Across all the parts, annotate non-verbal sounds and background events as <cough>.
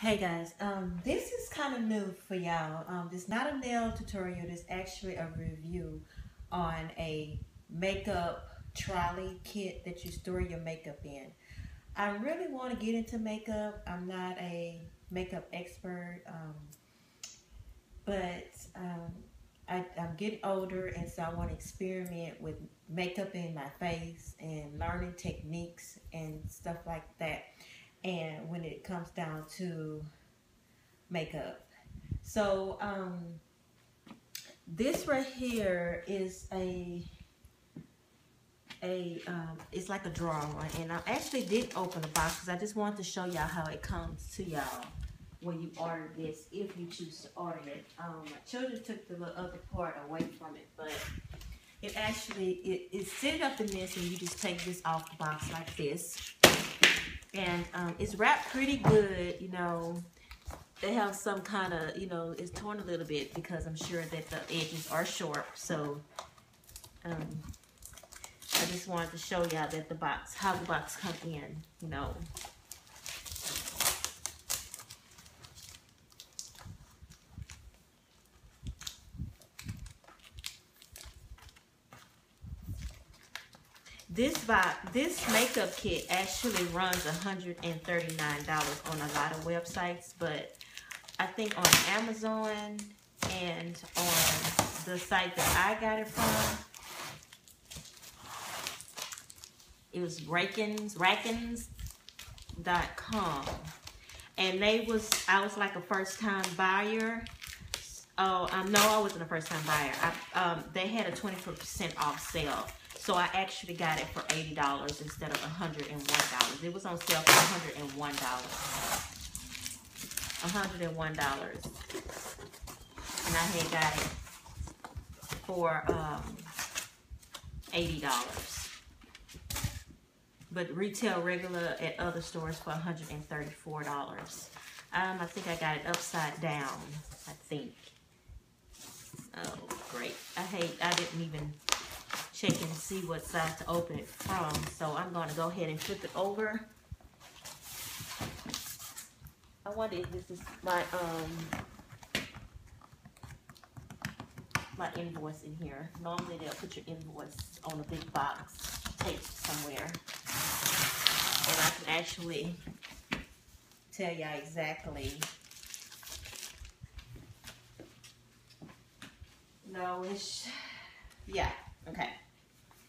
Hey guys, um, this is kind of new for y'all. Um, this not a nail tutorial. This actually a review on a makeup trolley kit that you store your makeup in. I really want to get into makeup. I'm not a makeup expert, um, but um, I, I'm getting older, and so I want to experiment with makeup in my face and learning techniques and stuff like that and when it comes down to makeup. So um, this right here is a a um, it's like a drawer and I actually did open the box because I just wanted to show y'all how it comes to y'all when you order this if you choose to order it. Um, my children took the other part away from it but it actually it, it's set up in this and you just take this off the box like this and um, it's wrapped pretty good, you know. They have some kind of, you know, it's torn a little bit because I'm sure that the edges are sharp. So um, I just wanted to show y'all that the box, how the box come in, you know. This this makeup kit actually runs $139 on a lot of websites, but I think on Amazon and on the site that I got it from, it was Rakens, Rakens.com. And they was, I was like a first time buyer. Oh, um, no, I wasn't a first time buyer. I, um, they had a 24% off sale. So I actually got it for $80 instead of $101. It was on sale for $101. $101. And I had got it for um, $80. But retail regular at other stores for $134. Um, I think I got it upside down, I think. Oh, great. I hate, I didn't even check and see what side to open it from. So I'm going to go ahead and flip it over. I wonder if this is my um my invoice in here. Normally they'll put your invoice on a big box taped somewhere. And I can actually tell y'all exactly no it's yeah okay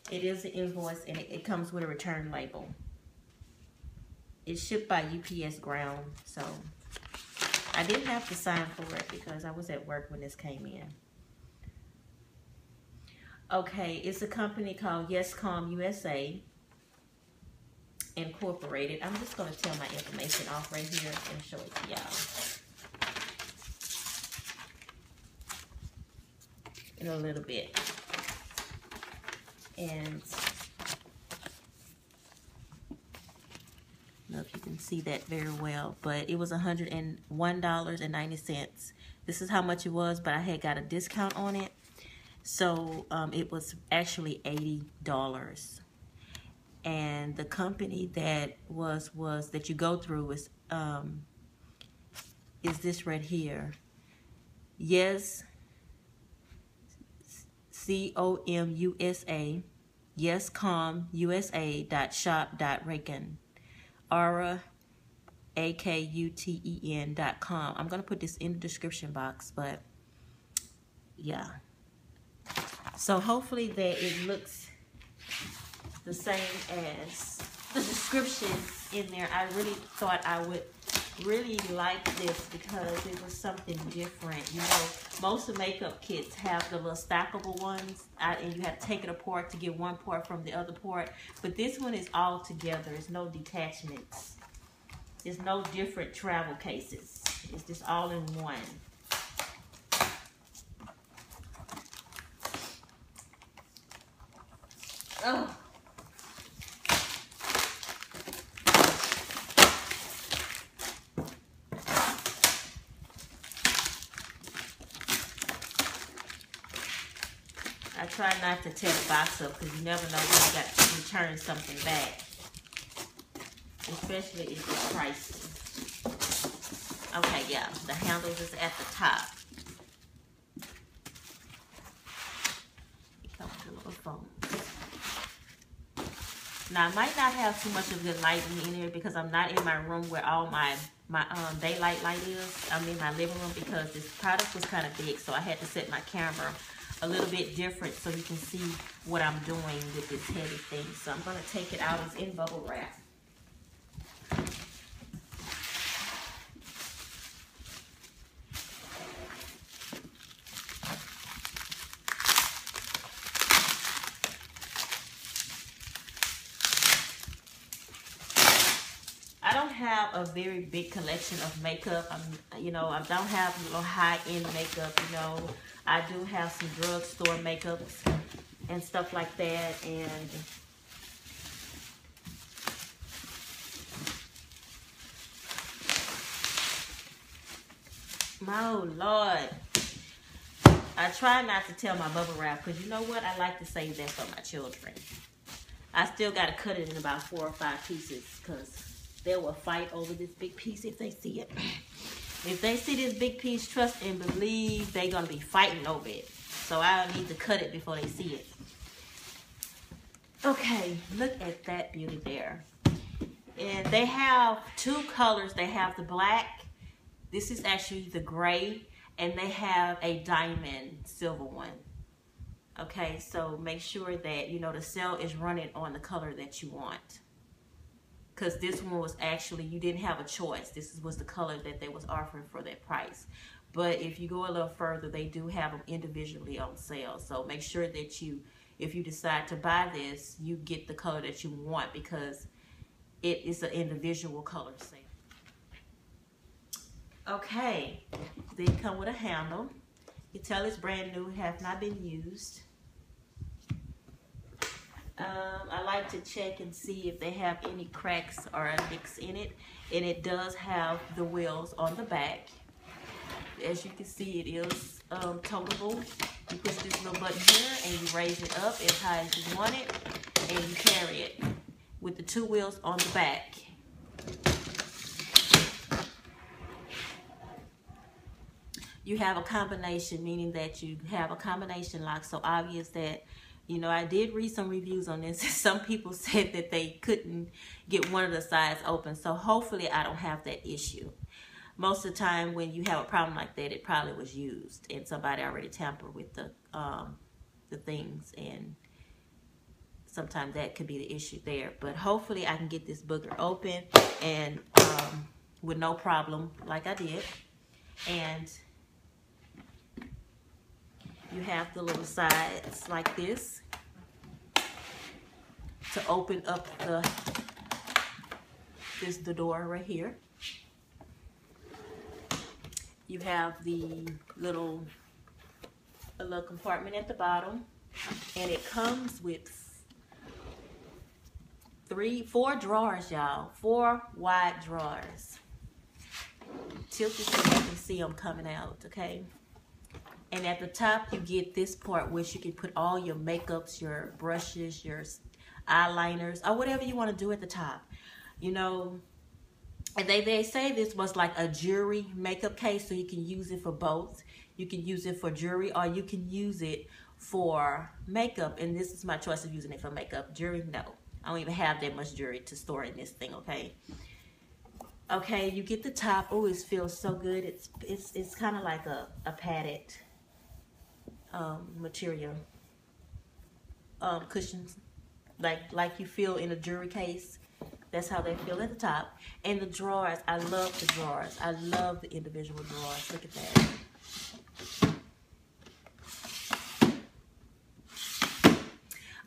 it is an invoice and it, it comes with a return label. It's shipped by UPS Ground, so I didn't have to sign for it because I was at work when this came in. Okay, it's a company called Yescom USA Incorporated. I'm just going to tell my information off right here and show it to y'all. In a little bit and know if you can see that very well, but it was $101.90. This is how much it was, but I had got a discount on it. So um, it was actually $80. And the company that was was that you go through was um, is this right here. Yes, C-O-M-U-S-A yescomusa.shop.raken. Aura, A-K-U-T-E-N dot com. I'm going to put this in the description box, but yeah. So hopefully that it looks the same as the description in there. I really thought I would really like this because it was something different. You know, most of makeup kits have the little stackable ones, and you have to take it apart to get one part from the other part. But this one is all together. It's no detachments. There's no different travel cases. It's just all in one. Oh. I try not to tear the box up because you never know when you got to return something back. Especially if it's pricey. Okay, yeah, the handles is at the top. Now, I might not have too much of good lighting in here because I'm not in my room where all my my um, daylight light is. I'm in my living room because this product was kind of big, so I had to set my camera a little bit different so you can see what I'm doing with this heavy thing. So I'm going to take it out. It's in bubble wrap. I don't have a very big collection of makeup. I'm, you know, I don't have a little high-end makeup, you know. I do have some drugstore makeups and stuff like that. And my oh Lord. I try not to tell my bubble wrap because you know what? I like to save that for my children. I still got to cut it in about four or five pieces because they will fight over this big piece if they see it. If they see this big piece, trust and believe they're going to be fighting over it. So I need to cut it before they see it. Okay, look at that beauty there. And they have two colors. They have the black. This is actually the gray. And they have a diamond silver one. Okay, so make sure that, you know, the cell is running on the color that you want because this one was actually you didn't have a choice. This was the color that they was offering for that price. But if you go a little further they do have them individually on sale. So make sure that you if you decide to buy this you get the color that you want because it is an individual color sale. Okay. They come with a handle. You tell it's brand new have not been used um, I like to check and see if they have any cracks or nicks in it. And it does have the wheels on the back. As you can see, it is um. You push this little button here and you raise it up as high as you want it. And you carry it with the two wheels on the back. You have a combination, meaning that you have a combination lock. So obvious that you know, I did read some reviews on this. <laughs> Some people said that they couldn't get one of the sides open. So hopefully I don't have that issue. Most of the time when you have a problem like that, it probably was used and somebody already tampered with the um, the things and sometimes that could be the issue there. But hopefully I can get this booger open and um, with no problem like I did. And you have the little sides like this to open up the this the door right here. You have the little a little compartment at the bottom and it comes with three four drawers y'all. Four wide drawers. Tilt it so you can see them coming out okay and at the top, you get this part which you can put all your makeups, your brushes, your eyeliners, or whatever you want to do at the top. You know, and they, they say this was like a jewelry makeup case, so you can use it for both. You can use it for jewelry, or you can use it for makeup. And this is my choice of using it for makeup. Jewelry, no. I don't even have that much jewelry to store in this thing, okay? Okay, you get the top. Oh, it feels so good. It's it's it's kind of like a, a padded um, material. Um, cushions like like you feel in a jewelry case that's how they feel at the top. And the drawers I love the drawers. I love the individual drawers. Look at that.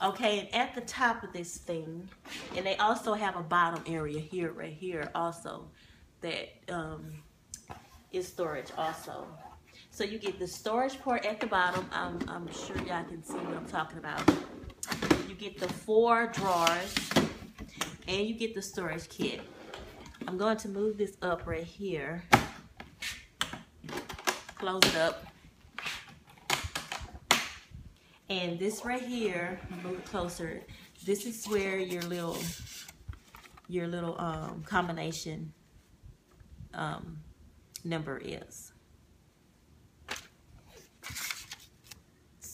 Okay and at the top of this thing and they also have a bottom area here right here also that um, is storage also so you get the storage port at the bottom. I'm, I'm sure y'all can see what I'm talking about. You get the four drawers and you get the storage kit. I'm going to move this up right here. Close it up. And this right here, move it closer. This is where your little, your little um, combination um, number is.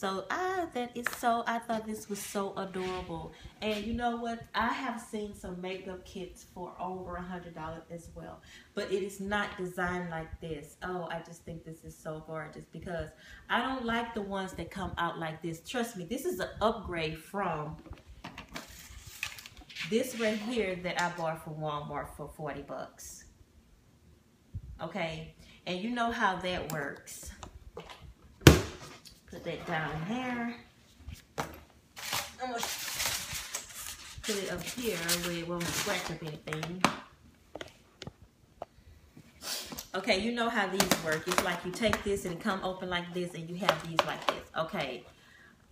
So I that is so I thought this was so adorable. And you know what? I have seen some makeup kits for over a hundred dollars as well. But it is not designed like this. Oh, I just think this is so gorgeous because I don't like the ones that come out like this. Trust me, this is an upgrade from this right here that I bought from Walmart for 40 bucks. Okay, and you know how that works Put that down there. I'm gonna put it up here where it won't scratch up anything. Okay, you know how these work. It's like you take this and come open like this and you have these like this. Okay.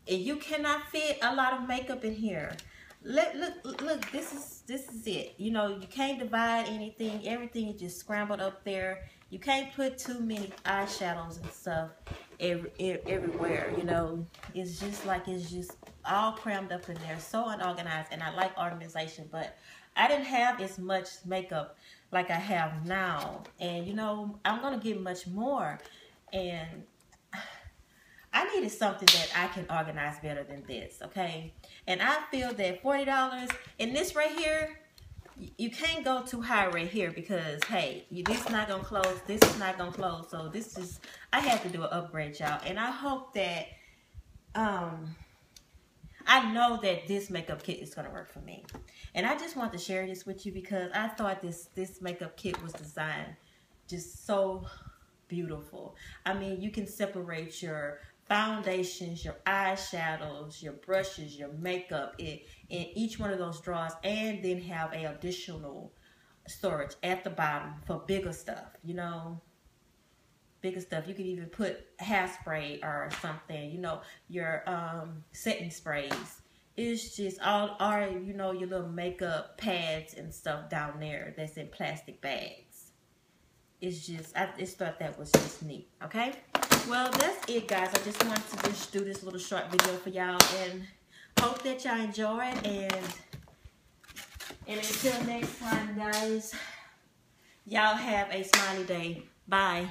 And you cannot fit a lot of makeup in here. Look, look, look, this is this is it. You know, you can't divide anything. Everything is just scrambled up there. You can't put too many eyeshadows and stuff every, everywhere. You know, it's just like it's just all crammed up in there, so unorganized. And I like organization, but I didn't have as much makeup like I have now. And you know, I'm gonna get much more. And I needed something that I can organize better than this, okay? And I feel that $40 in this right here, you can't go too high right here because hey you, this is not gonna close this is not gonna close. So this is i had to do an upgrade y'all. And i hope that um i know that this makeup kit is gonna work for me. And i just want to share this with you because i thought this this makeup kit was designed just so beautiful. I mean you can separate your foundations, your eyeshadows, your brushes, your makeup in, in each one of those drawers and then have a additional storage at the bottom for bigger stuff, you know, bigger stuff. You could even put hairspray or something, you know, your um, setting sprays. It's just all, all, you know, your little makeup pads and stuff down there that's in plastic bags. It's just, I just thought that was just neat, okay? well that's it guys. I just wanted to just do this little short video for y'all and hope that y'all enjoy it. And and until next time guys y'all have a smiley day. Bye